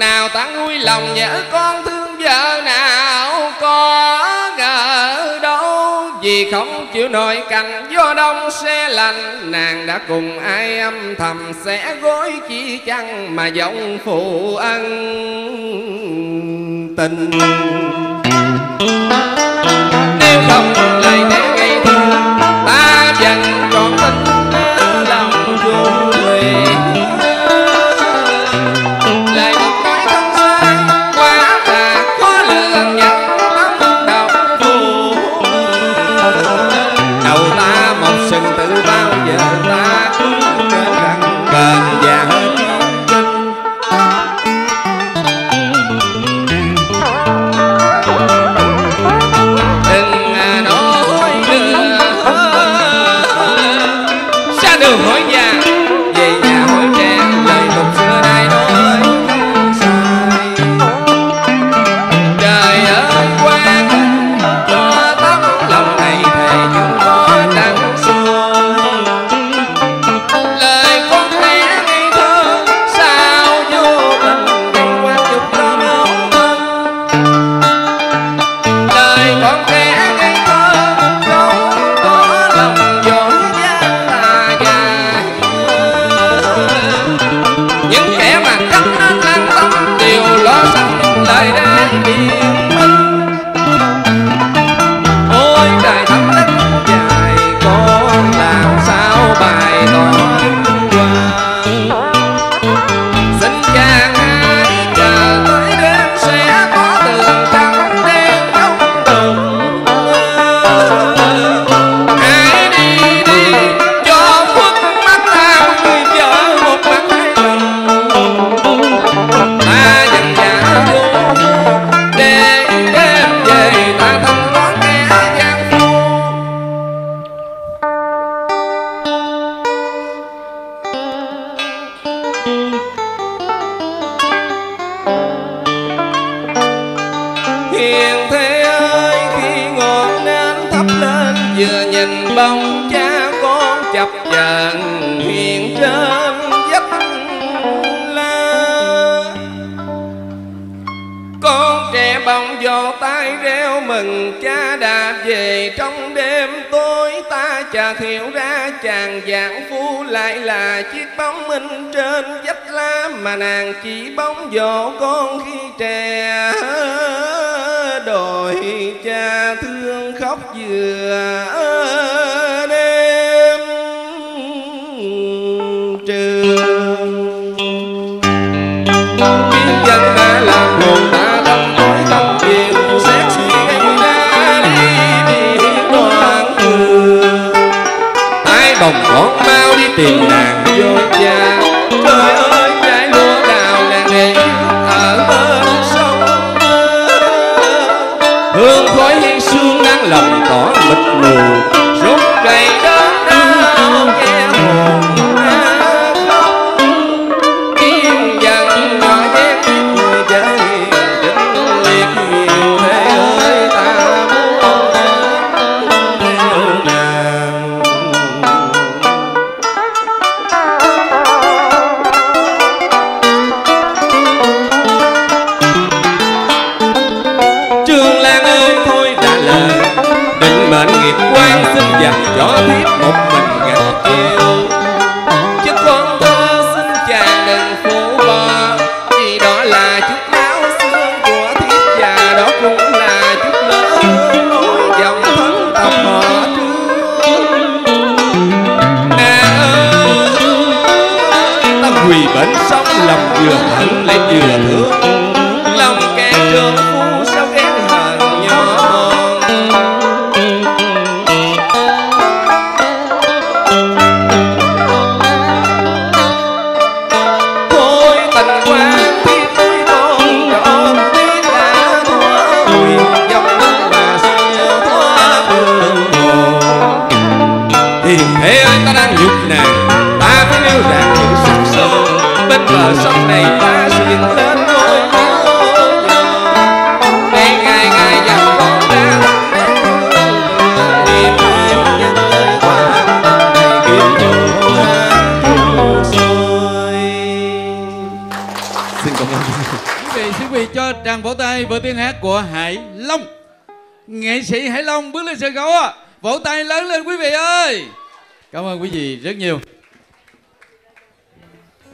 nào ta vui lòng nhớ con thương vợ nào? Có ngờ đâu vì không chịu nổi cành gió đông xe lạnh, nàng đã cùng ai âm thầm sẽ gối chi chăng mà giọng phụ ân tình? Nếu không lời để ngày thương ta vẫn còn tin Não, não é tiền nàng vô cha trời ơi trái lúa đào nàng này ở bên sông hương khói hiên sương đang lầm tỏ mịt mù. 诶有点疼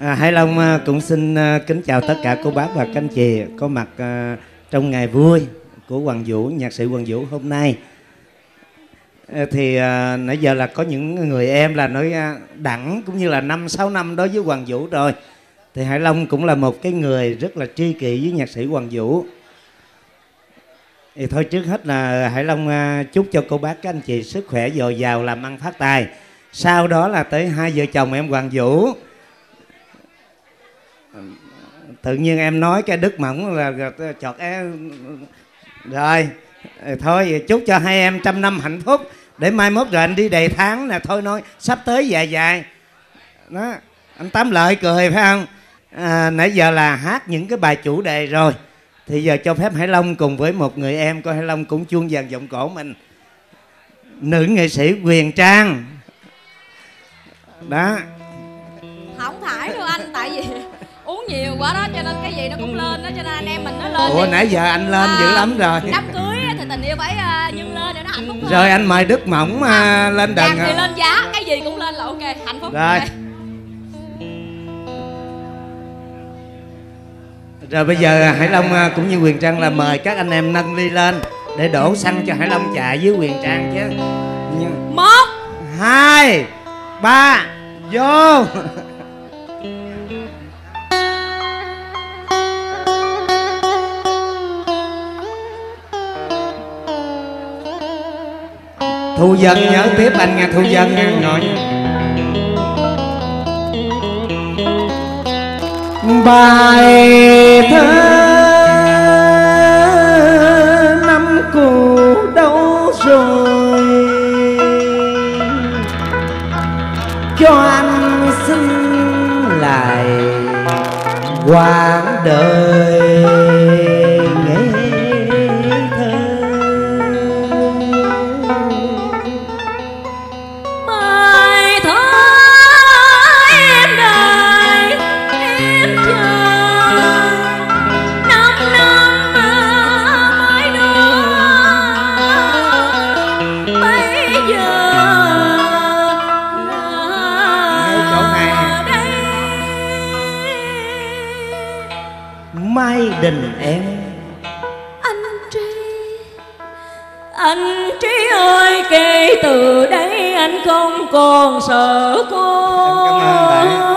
À, Hải Long à, cũng xin à, kính chào tất cả cô bác và các anh chị có mặt à, trong ngày vui của Hoàng Vũ, nhạc sĩ Hoàng Vũ hôm nay. Thì à, nãy giờ là có những người em là nói đẳng cũng như là năm sáu năm đối với Hoàng Vũ rồi. Thì Hải Long cũng là một cái người rất là tri kỷ với nhạc sĩ Hoàng Vũ. Thì thôi trước hết là Hải Long chúc cho cô bác các anh chị sức khỏe dồi dào làm ăn phát tài. Sau đó là tới hai vợ chồng em Hoàng Vũ tự nhiên em nói cái đức mỏng là, là chọt em rồi ừ, thôi chúc cho hai em trăm năm hạnh phúc. Để mai mốt rồi anh đi đầy tháng nè thôi nói sắp tới dài dài. Đó anh tám lợi cười phải không? À, nãy giờ là hát những cái bài chủ đề rồi. Thì giờ cho phép hải long cùng với một người em coi hải long cũng chuông vàng giọng cổ mình. Nữ nghệ sĩ quyền trang. Đó. Không phải đâu anh tại vì uống nhiều quá đó cho nên cái gì nó cũng lên đó cho nên anh em mình nó lên ủa đi. nãy giờ anh lên dữ lắm rồi. đám cưới thì tình yêu phải uh, nhân lên để nó hạnh phúc hơn rồi anh mời đức mỏng à, lên đần Vàng thì à. lên giá cái gì cũng lên là ok hạnh phúc. Rồi. Ok. rồi bây giờ hải long à, cũng như quyền trang là mời các anh em nâng ly lên để đổ xăng cho hải long chạy với quyền trang chứ. Một. Hai. Ba. Vô thu dân nhớ tiếp anh nghe thu dân nghe ngồi. Bài thơ năm cũ đâu rồi? Cho anh xin lại quãng đời. Mai đình em anh trí anh trí ơi kể từ đây anh không còn sợ cô Em cảm ơn bạn.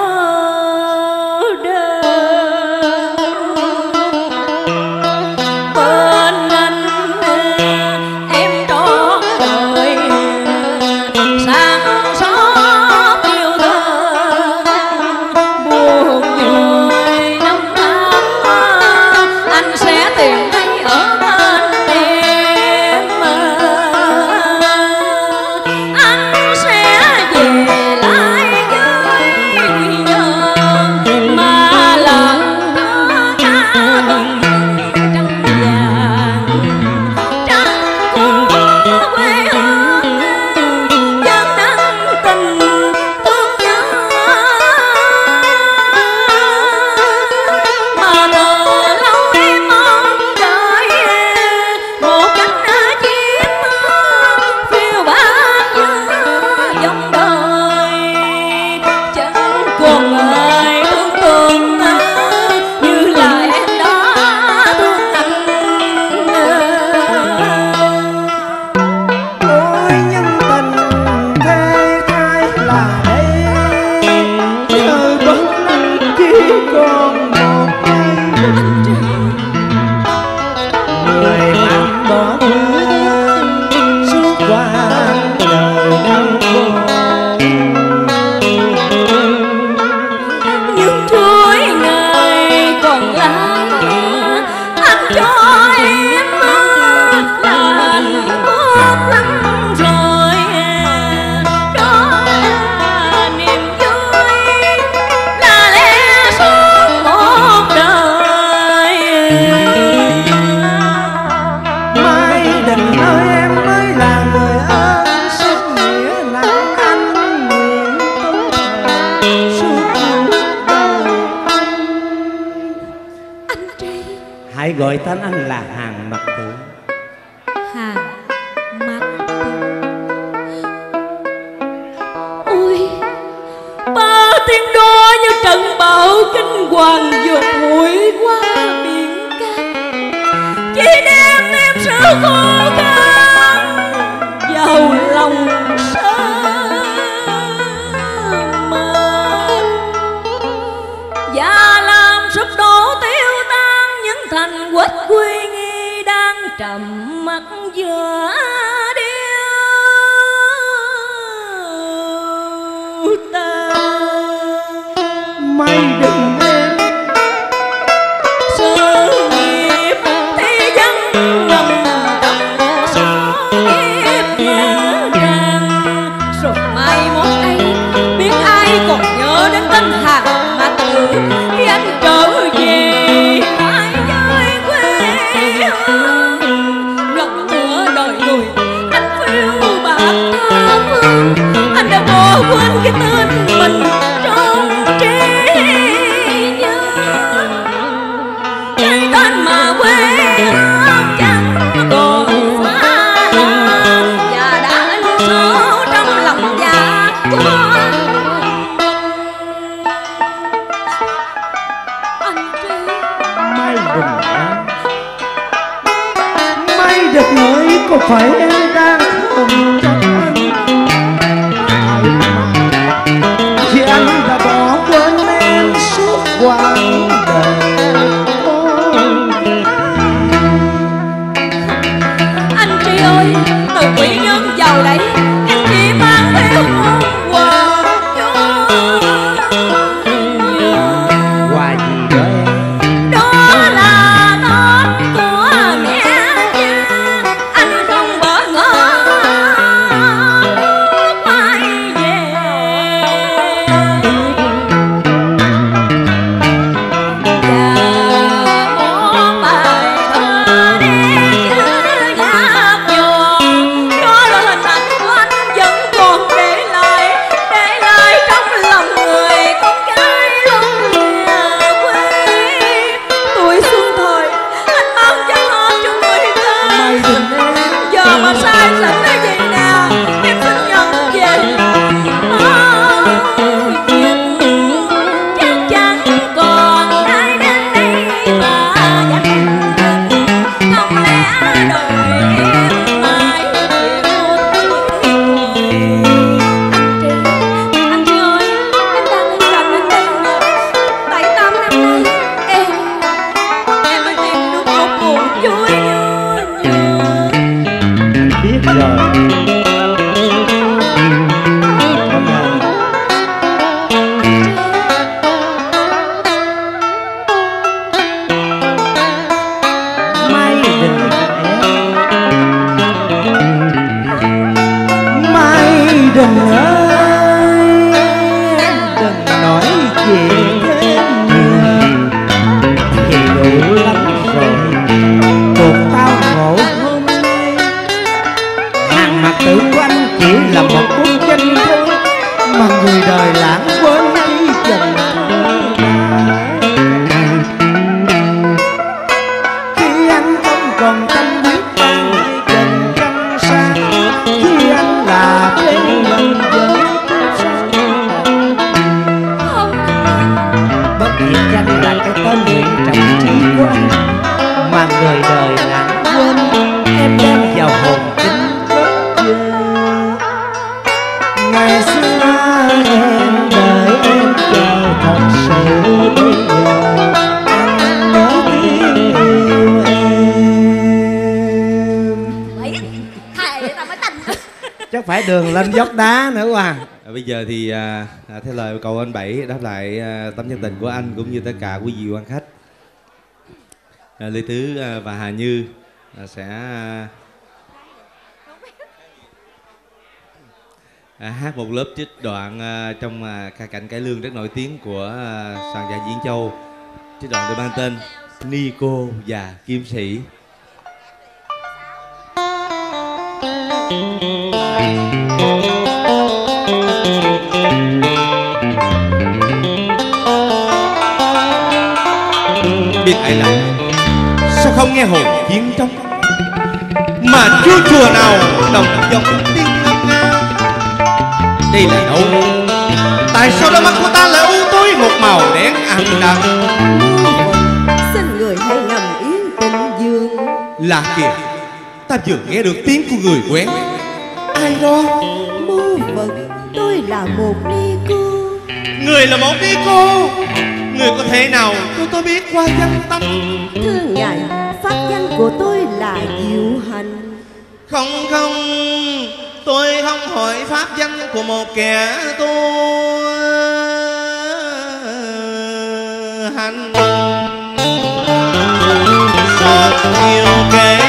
hãy gọi tên anh là hàng mặt tử. Hàng mặt tử. Ôi ba tiếng đó như trận bão kinh hoàng vượt mũi qua biển cả. Chỉ đem em sự khổ Oh. anh dốc đá nữa quá à, à bây giờ thì à, à, theo lời cầu anh bảy đáp lại à, tấm chân tình của anh cũng như tất cả quý vị quan khách. À, lê tứ à, và hà như à, sẽ à, à, hát một lớp trích đoạn à, trong à, ca cảnh cải lương rất nổi tiếng của à, soạn giả diễn châu. Trích đoạn được mang tên Nico và Kim Sĩ. biết ai làm. Sao không nghe hồn chiến trống? Mà chưa chùa nào đồng dòng tiếng ngâm nga? Đây là đâu? Tại sao đôi mắt của ta lại u tối một màu đen ảm đạm? Xin người hãy nằm yên tĩnh dương là kìa. Ta vừa nghe được tiếng của người quen Ai đó mô vật tôi là một ni cô. Người là một đi cô. Người có thể nào tôi tôi biết qua danh tâm thưa ngài pháp danh của tôi là diệu hành. Không không. Tôi không hỏi pháp danh của một kẻ tu hành. Rất nhiều kẻ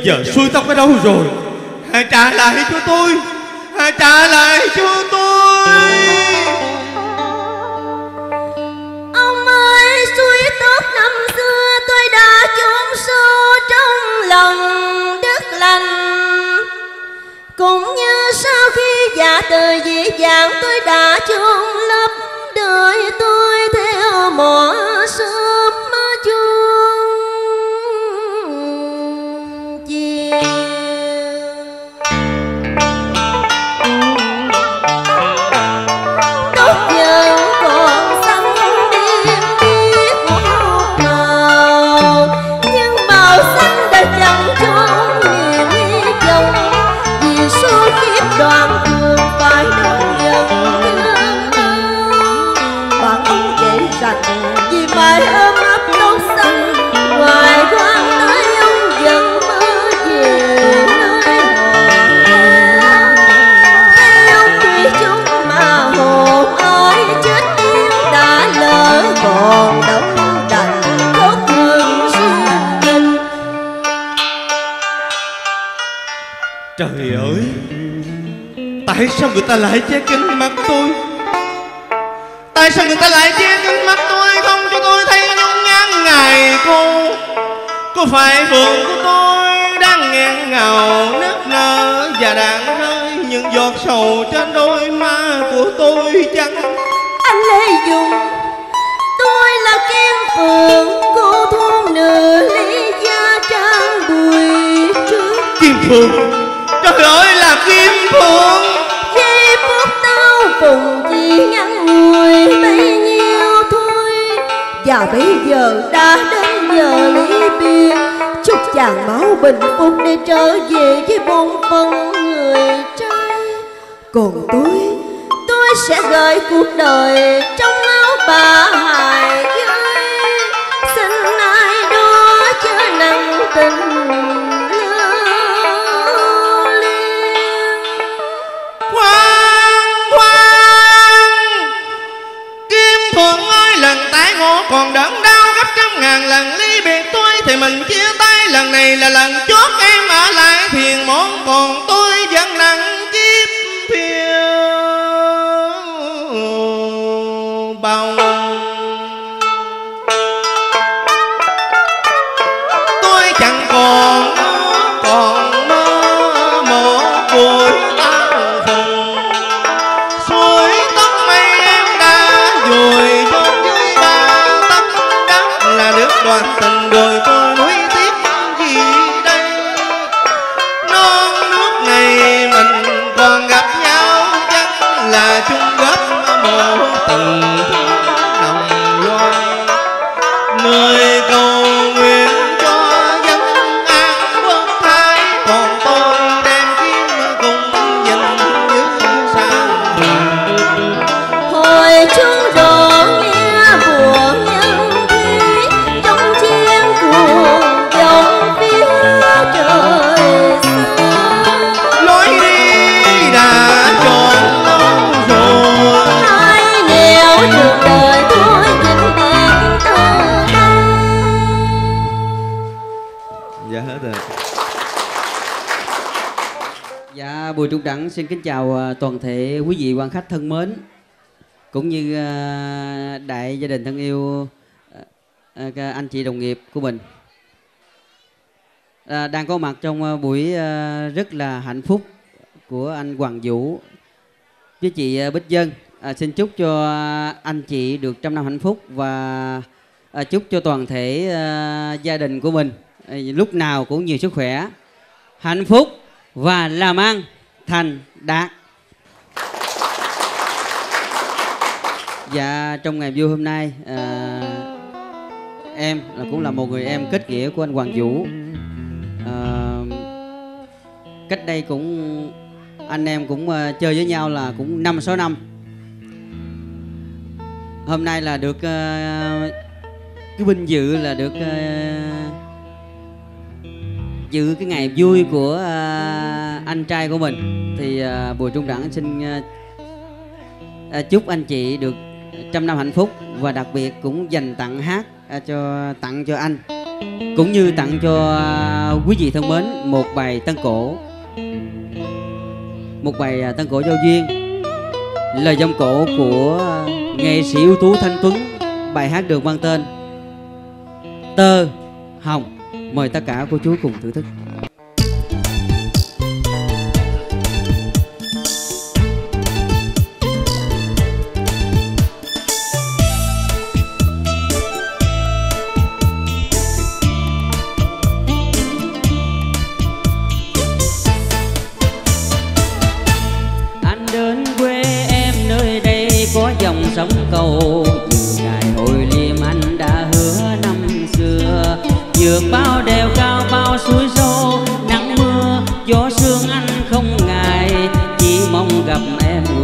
bây giờ xuôi tóc ở đâu rồi? Hãy trả lại cho tôi hãy trả lại cho tôi. Ông ơi suy tóc năm xưa tôi đã chôn sâu trong lòng đất lành. Cũng như sau khi già từ dị dạng tôi đã chôn lấp, đời tôi theo mỏ sớm chua. Trời ơi. Tại sao người ta lại che kín mắt tôi? Tại sao người ta lại che kín mắt tôi? Không cho tôi thấy nhung nhắn ngày cô. Có phải phượng của tôi đang nghẹn ngào nức nở và đang rơi? Những giọt sầu trên đôi má của tôi chăng? Anh lê dùng tôi là kim phượng cô thôn nửa ly gia trang bùi trước. Kim phượng rồi là kim phượng khi phút tao cùng chỉ ngăn người bấy nhiêu thôi. Và bây giờ đã đến giờ ly biệt chúc chàng máu bình phục để trở về với bổn phận người trai. Còn tôi tôi sẽ gửi cuộc đời trong áo bà hài gái xin ai đó chớ nặng tình mình chia tay lần này là lần chốt em ở lại thiền món còn Bùi Trung Đẳng xin kính chào à, toàn thể quý vị quan khách thân mến cũng như à, đại gia đình thân yêu à, anh chị đồng nghiệp của mình. Đang có mặt trong buổi rất là hạnh phúc của anh Hoàng Vũ. Với chị Bích Dân à, xin chúc cho anh chị được trăm năm hạnh phúc và à, chúc cho toàn thể à, gia đình của mình à, lúc nào cũng nhiều sức khỏe hạnh phúc và làm ăn thành đạt dạ trong ngày vui hôm nay à, em là cũng là một người em kết nghĩa của anh Hoàng Vũ. À, cách đây cũng anh em cũng uh, chơi với nhau là cũng năm sáu năm. Hôm nay là được uh, cái vinh dự là được uh, dự cái ngày vui của uh, anh trai của mình thì uh, Bùi Trung Đẳng xin uh, uh, chúc anh chị được trăm năm hạnh phúc và đặc biệt cũng dành tặng hát uh, cho tặng cho anh cũng như tặng cho uh, quý vị thân mến một bài tân cổ. Một bài uh, tân cổ giao duyên. Lời dòng cổ của nghệ sĩ ưu tú Thanh Tuấn bài hát được mang tên Tơ Hồng mời tất cả cô chú cùng thưởng thức.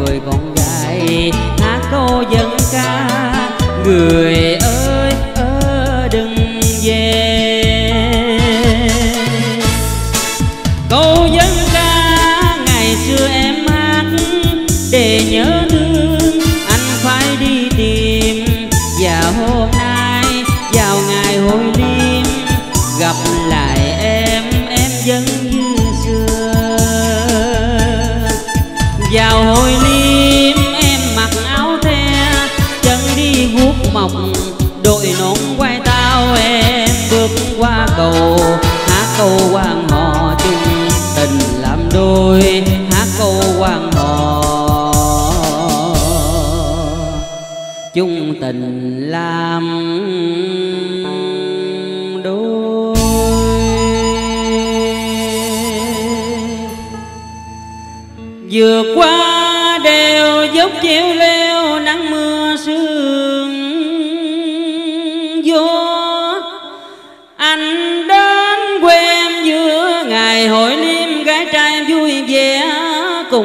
Người con gái. Hát câu dân ca người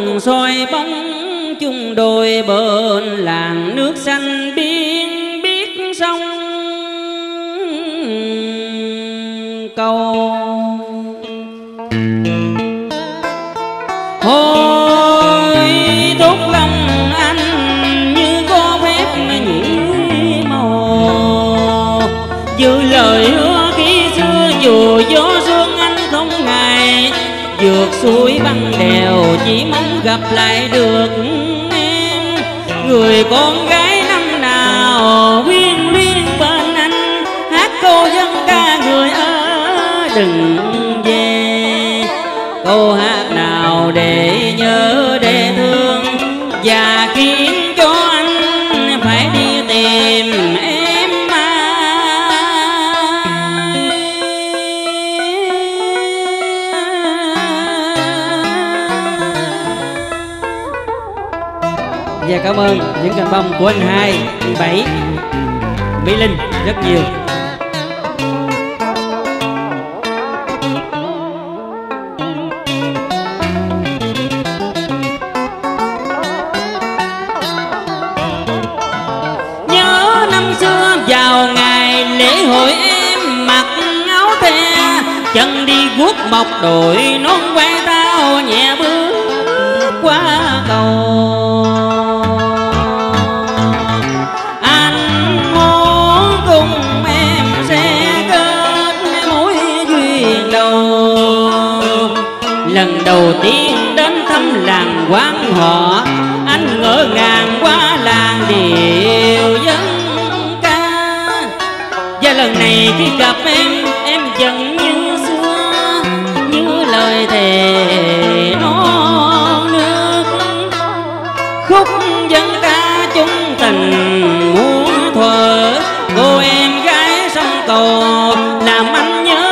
cùng soi bóng chung đôi bên làng nước xanh biên biết sông câu Hồi tốt lòng anh như có phép nhỉ màu Giữ lời hứa khi xưa dù gió sương anh không ngại vượt suối băng đèo chỉ mong gặp lại được em. Người con gái năm nào quyên liên bên anh, hát câu dân ca người ơi, đừng về. Câu hát nào để nhớ để thương, và và cảm ơn những cành bông của anh hai anh bảy, mỹ linh rất nhiều. Nhớ năm xưa vào ngày lễ hội em mặc áo the, chân đi guốc mọc đội nón đầu tiên đến thăm làng quán họ, anh ngỡ ngàng qua làng điệu dân ca. Và lần này khi gặp em em vẫn như xưa, như lời thề non nước. Khúc dân ca chung tình muốn thuở, cô em gái sông cầu, làm anh nhớ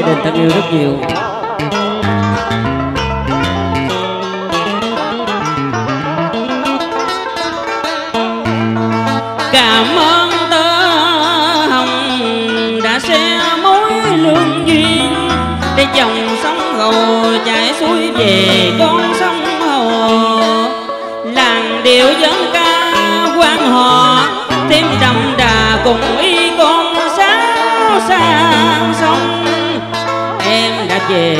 gia đình thân yêu rất nhiều. Cảm ơn tơ hồng đã xe mối lương duyên, để dòng sống hồ chảy suối về. Về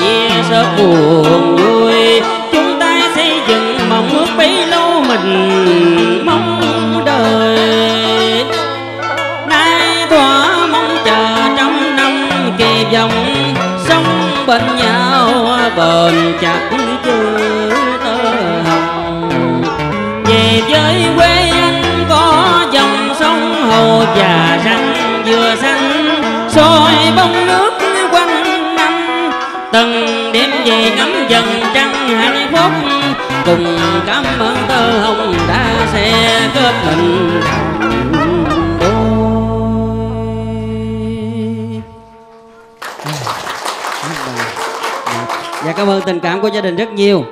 chia sớt buồn vui. Chúng ta xây dựng mong ước bấy lâu mình mong đời nay thỏa mong chờ trong năm kỳ vọng sống bên nhau bền chặt chưa tơ hồng. Về với quê anh có dòng sông hồ và răng, vừa xanh soi bông nước hạnh cùng cảm ơn tơ hồng đã xe cướp mình. Dạ cảm ơn tình cảm của gia đình rất nhiều.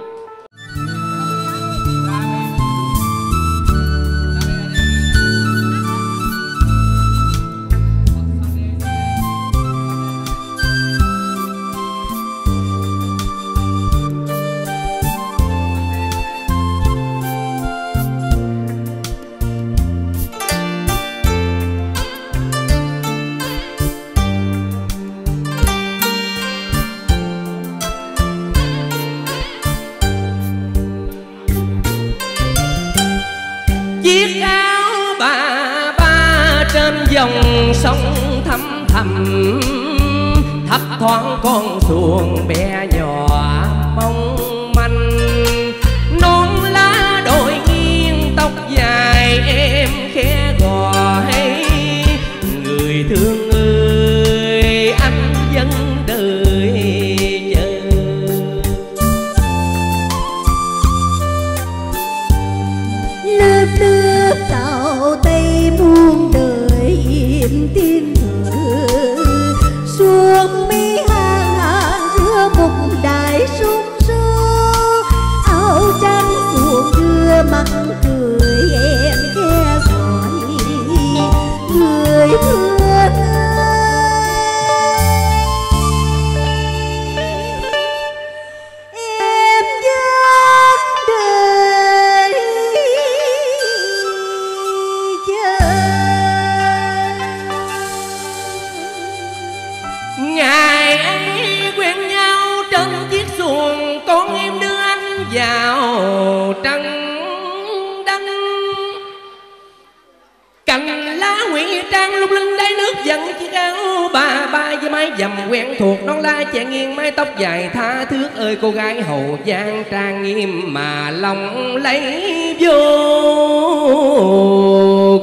Ngụy lung linh đáy nước dẫn chiếc áo bà ba với mái dầm quen thuộc. Non la chẹ nghiêng, mái tóc dài tha thước ơi, cô gái hậu giang trang nghiêm mà lòng lấy vô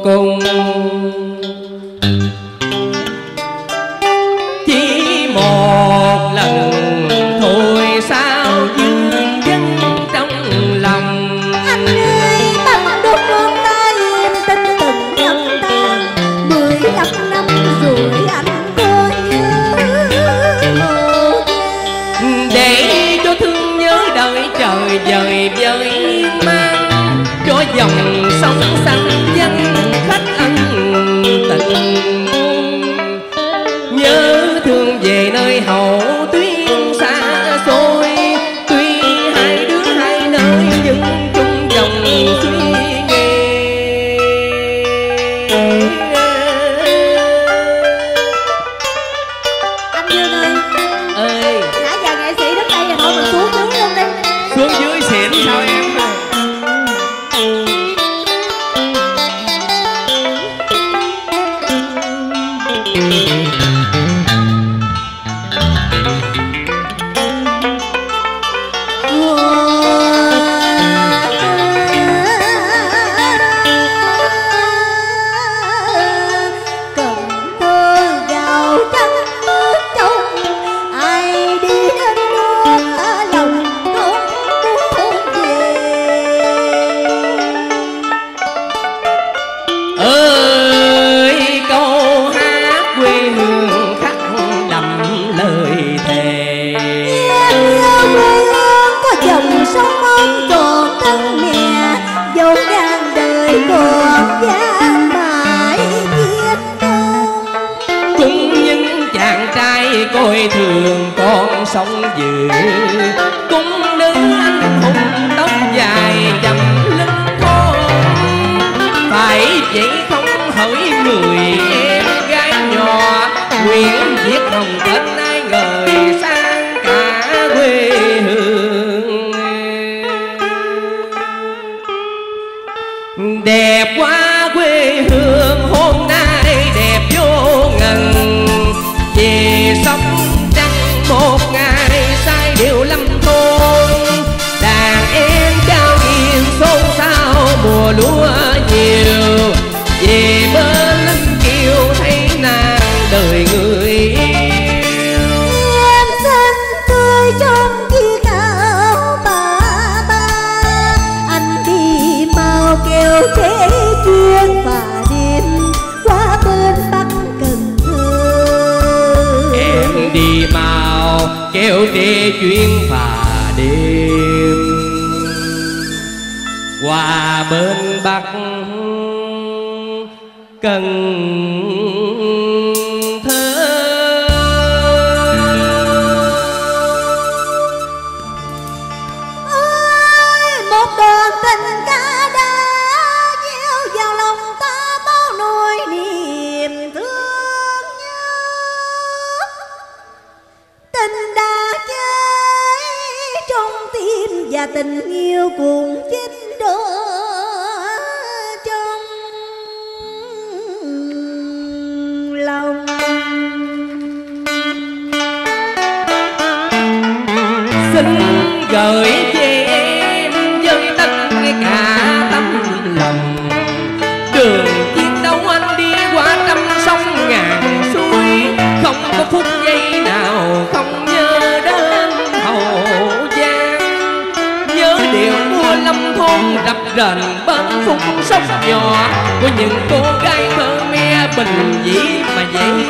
cùng. Chỉ một lần lòng thật chuyện và tình yêu cùng chết những cô gái mơ me bình dị mà vậy